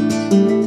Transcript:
Música